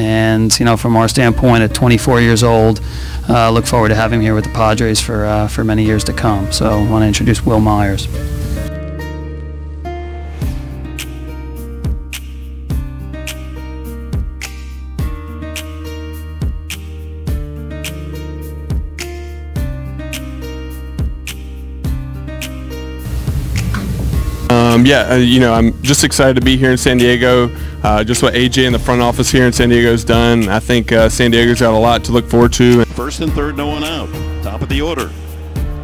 And, you know, from our standpoint, at 24 years old, uh, look forward to having him here with the Padres for, uh, for many years to come. So I want to introduce Wil Myers. Um, yeah, uh, you know, I'm just excited to be here in San Diego. Uh, just what AJ in the front office here in San Diego has done. I think uh, San Diego's got a lot to look forward to. First and third, no one out. Top of the order.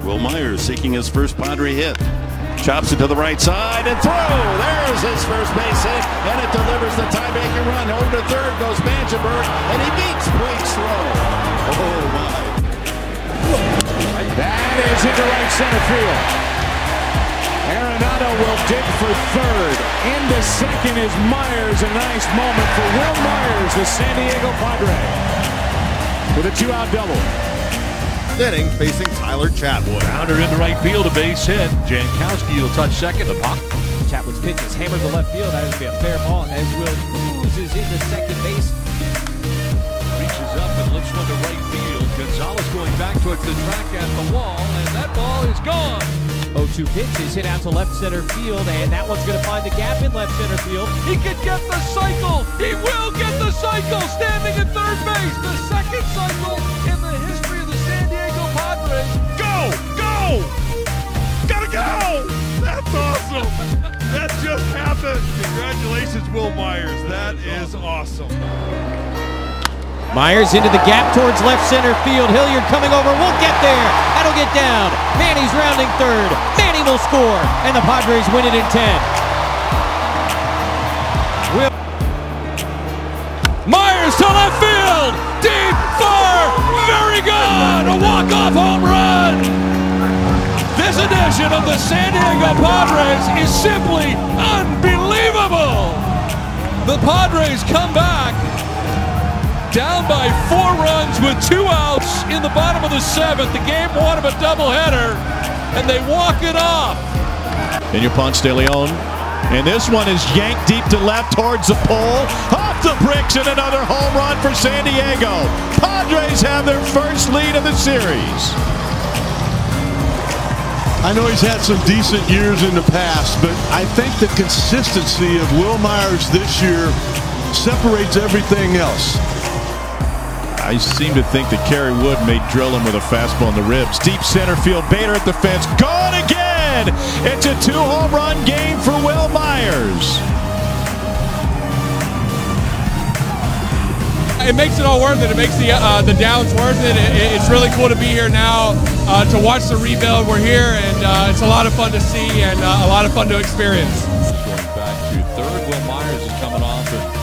Wil Myers seeking his first Padre hit. Chops it to the right side and throw. There's his first base hit, and it delivers the tiebreaker run. Over to third goes Mangenberg, and he beats Puig's throw. Oh my! That is into right center field. Arenado will dig for third. Into second is Myers. A nice moment for Wil Myers, the San Diego Padre. With a two-out double. Inning facing Tyler Chatwood. Rounder the right field, a base hit. Jankowski will touch second. The pop. Chatwood's pitch is hammered to left field. That is be a fair ball as Wil cruises into second base. Reaches up and looks one to right field. Gonzalez going back towards the track at the wall, and that ball is gone. 0-2 pitch is hit out to left center field, and that one's going to find the gap in left center field. He could get the cycle. He will get the cycle. Standing at third base, the second cycle in the history of the San Diego Padres. Go, go, gotta go. That's awesome. that just happened. Congratulations, Wil Myers. That is awesome. Myers into the gap towards left center field. Hilliard coming over, won't get there. That'll get down. Manny's rounding third. Manny will score, and the Padres win it in 10. Wil Myers to left field, deep, far, very good. A walk-off home run. This edition of the San Diego Padres is simply unbelievable. The Padres come back down by four runs with two outs in the bottom of the seventh. The game one of a doubleheader, and they walk it off. Daniel Ponce de Leon. And this one is yanked deep to left towards the pole. Off the bricks and another home run for San Diego. Padres have their first lead of the series. I know he's had some decent years in the past, but I think the consistency of Wil Myers this year separates everything else. I seem to think that Kerry Wood may drill him with a fastball in the ribs. Deep center field, Bader at the fence, gone again! It's a two home run game for Wil Myers. It makes it all worth it. It makes the uh, the downs worth it. it. It's really cool to be here now uh, to watch the rebuild. We're here, and uh, it's a lot of fun to see and uh, a lot of fun to experience. Going back to third, Wil Myers is coming off and the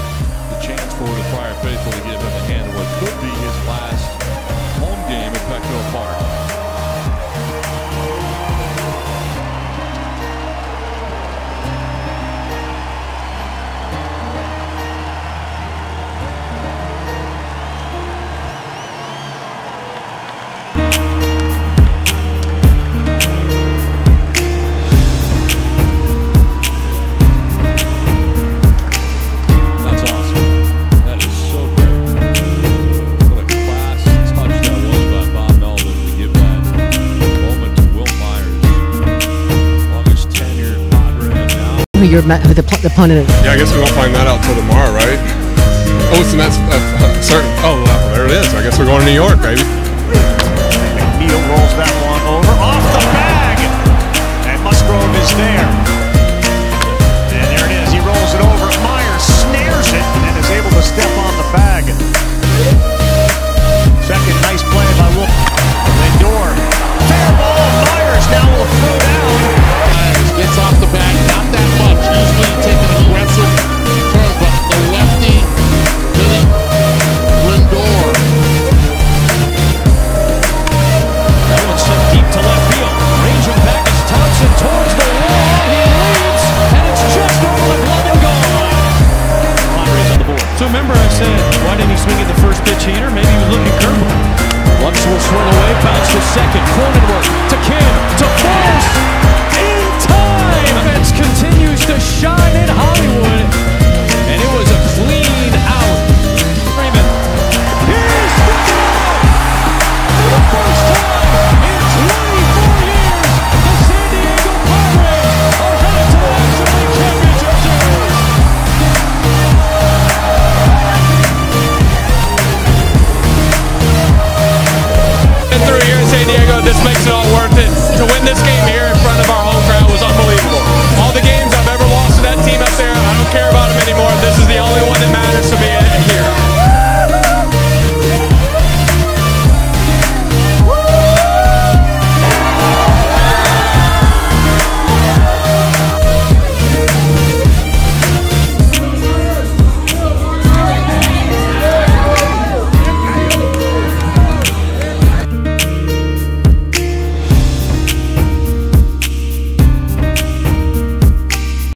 chance for the Friar Faithful to give him a hand in what could be his last home game at Petco Park. Who your who the, the opponent is. Yeah, I guess we won't find that out till tomorrow, right? Oh, so that's. Uh, uh, certain. Oh, well, there it is. I guess we're going to New York, baby. Swing away, bounce to second. Cronenworth to Kim to